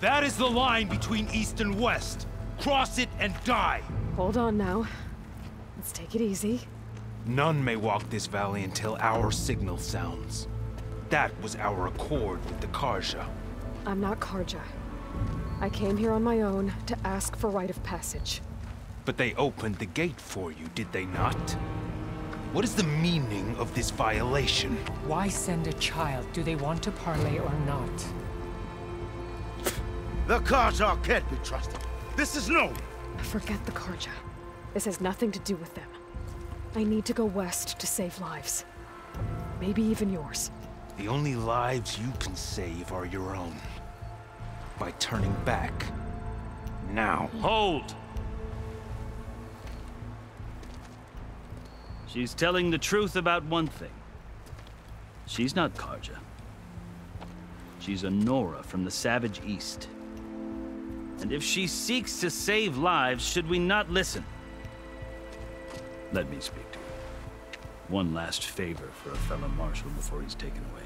That is the line between East and West. Cross it and die. Hold on now. Let's take it easy. None may walk this valley until our signal sounds. That was our accord with the Carja. I'm not Carja. I came here on my own to ask for rite of passage. But they opened the gate for you, did they not? What is the meaning of this violation? Why send a child? Do they want to parley or not? The Carja can't be trusted. This is known. Forget the Carja. This has nothing to do with them. I need to go west to save lives. Maybe even yours. The only lives you can save are your own. By turning back. Now. Hold! She's telling the truth about one thing. She's not Carja. She's a Nora from the Savage East. And if she seeks to save lives, should we not listen? Let me speak to her. One last favor for a fellow marshal before he's taken away.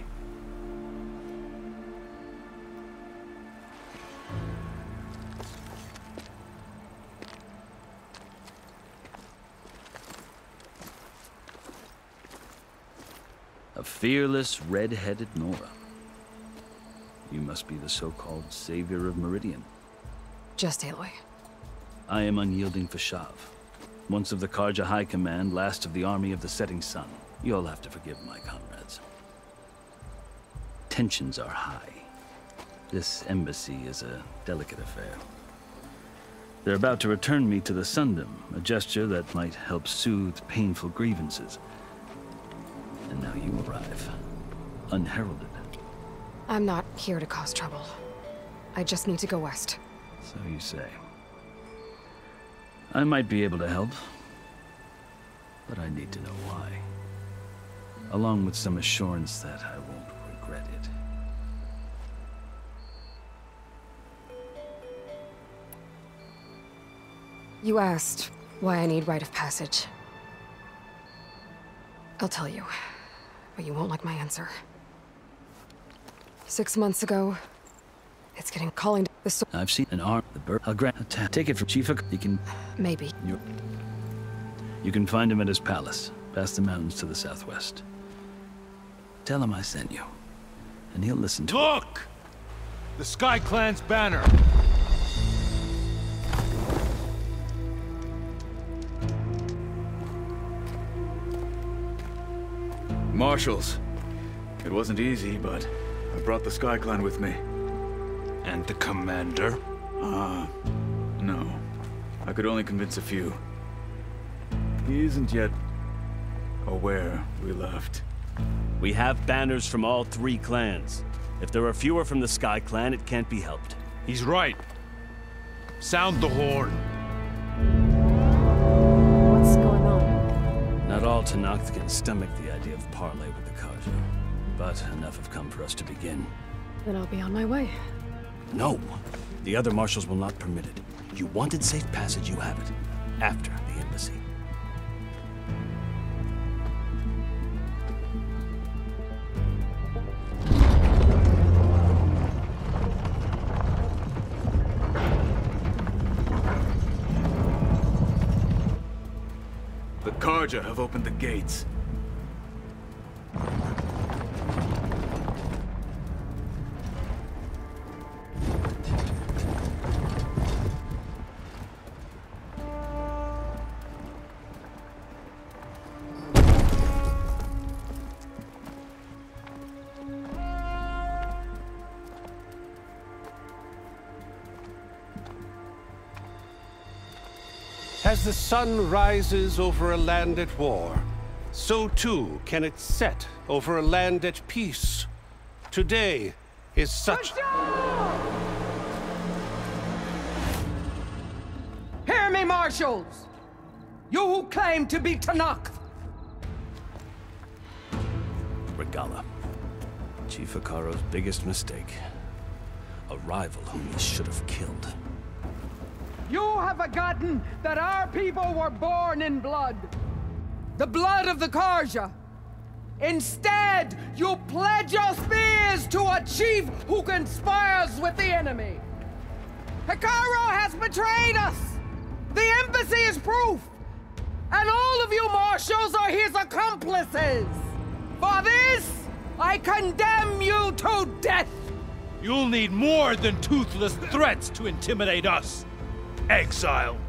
A fearless, red-headed Nora. You must be the so-called savior of Meridian. Just Aloy. I am unyielding Fashav. Once of the Carja High Command, last of the army of the setting sun. You'll have to forgive my comrades. Tensions are high. This embassy is a delicate affair. They're about to return me to the Sundom, a gesture that might help soothe painful grievances. And now you arrive, unheralded. I'm not here to cause trouble. I just need to go west. So you say. I might be able to help, but I need to know why. Along with some assurance that I won't regret it. You asked why I need rite of passage. I'll tell you, but you won't like my answer. Six months ago, it's getting calling the so I've seen an arm, the bird, a grant attack. Take it from Chief. You can, maybe. you, you can find him at his palace, past the mountains to the southwest. Tell him I sent you, and he'll listen to. Look! The Sky Clan's banner. Marshals. It wasn't easy, but I brought the Sky Clan with me. And the commander? Ah, no. I could only convince a few. He isn't yet aware we left. We have banners from all three clans. If there are fewer from the Sky Clan, it can't be helped. He's right. Sound the horn. What's going on? Not all Tenakth can stomach the idea of parley with the Carja. But enough have come for us to begin. Then I'll be on my way. No! The other marshals will not permit it. You wanted safe passage, you have it. After the embassy. The Carja have opened the gates. As the sun rises over a land at war, so too can it set over a land at peace. Today is such. Hear me, marshals! You who claim to be Tenakth! Regalla. Chief Hekarro's biggest mistake. A rival whom he should have killed. You have forgotten that our people were born in blood. The blood of the Carja. Instead, you pledge your spears to a chief who conspires with the enemy. Hekarro has betrayed us! The embassy is proof! And all of you marshals are his accomplices! For this, I condemn you to death! You'll need more than toothless threats to intimidate us. Exile.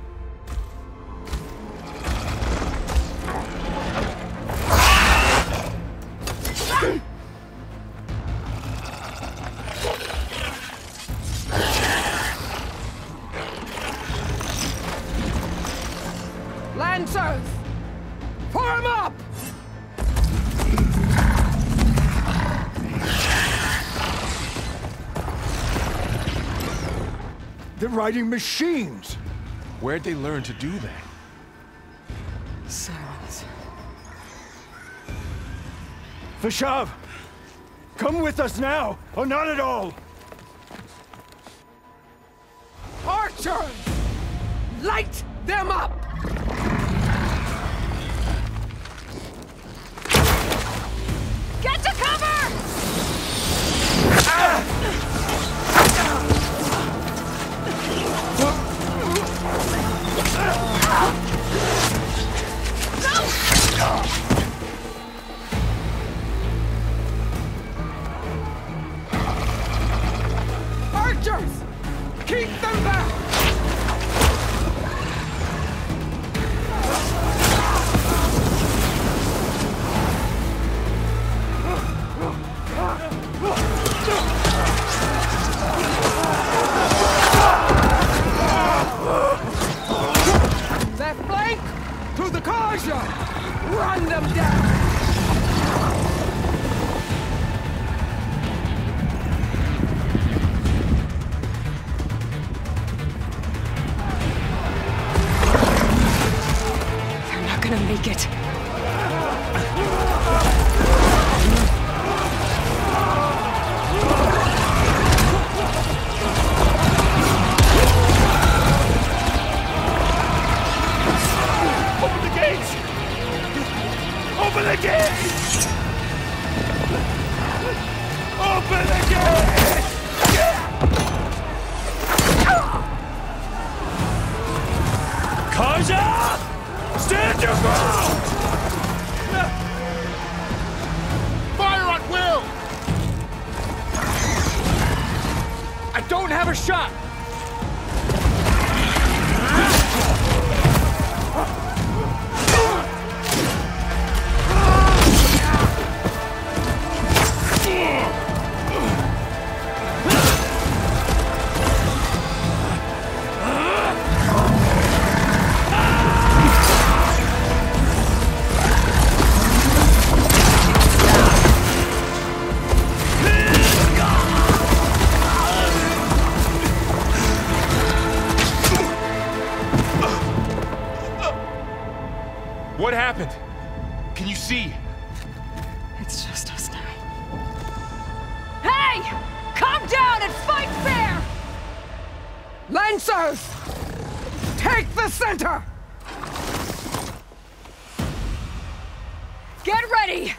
Riding machines! Where'd they learn to do that? Silence. Fashav! Come with us now, or not at all! Archer! Light them up! Get to cover! Archers! Have a shot! Get ready!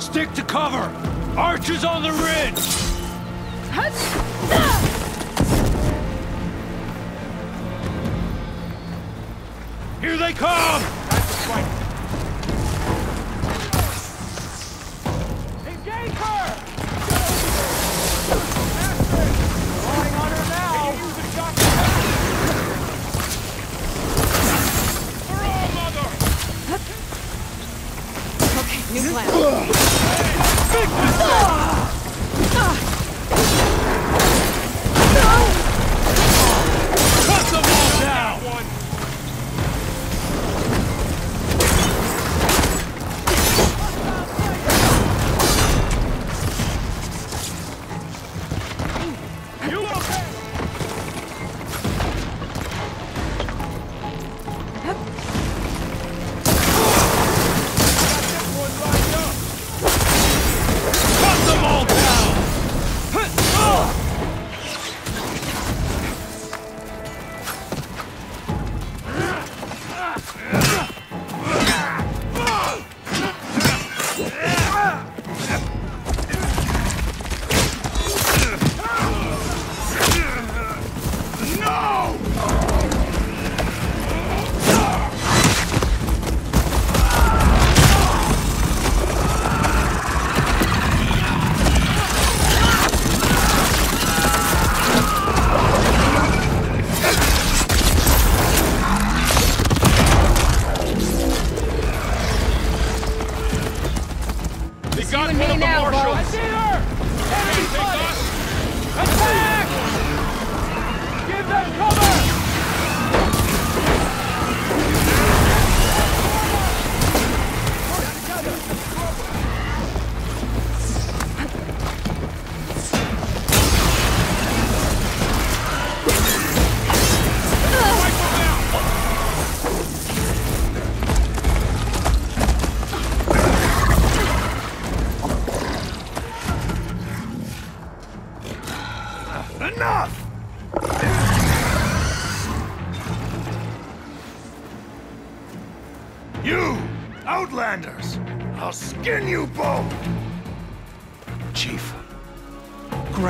Stick to cover! Archers on the ridge! Here they come!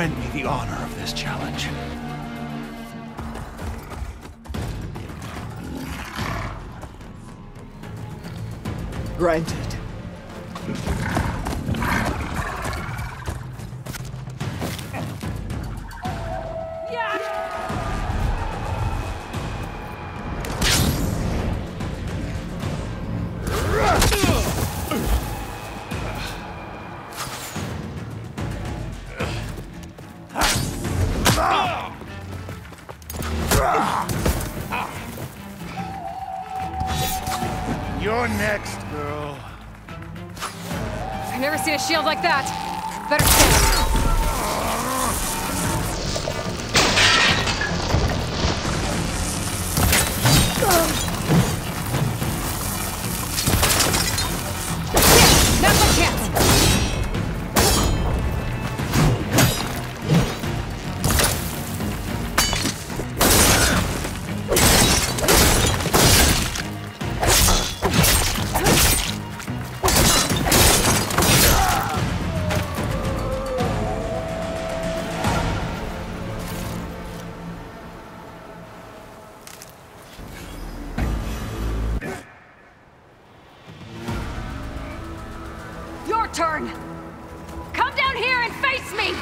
Grant me the honor of this challenge. Granted. You're next, girl. I've never seen a shield like that. Better stand. Your turn. Come down here and face me.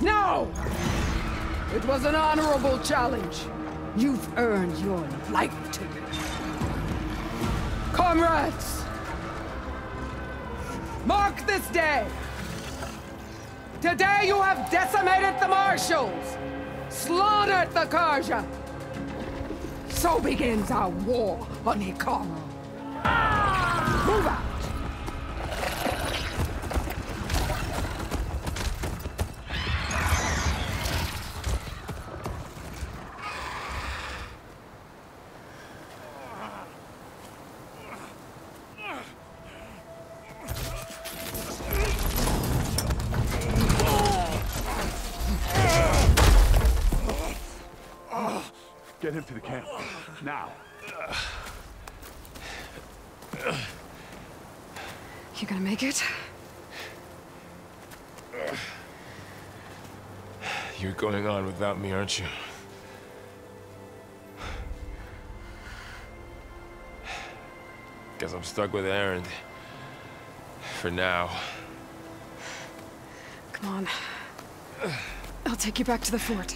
No! It was an honorable challenge. You've earned your life to me. Comrades! Mark this day! Today you have decimated the Marshals! Slaughtered the Carja! So begins our war on Hekarro. Move out! Camp. Now. You gonna make it? You're going on without me, aren't you? Guess I'm stuck with Aaron. For now. Come on. I'll take you back to the fort.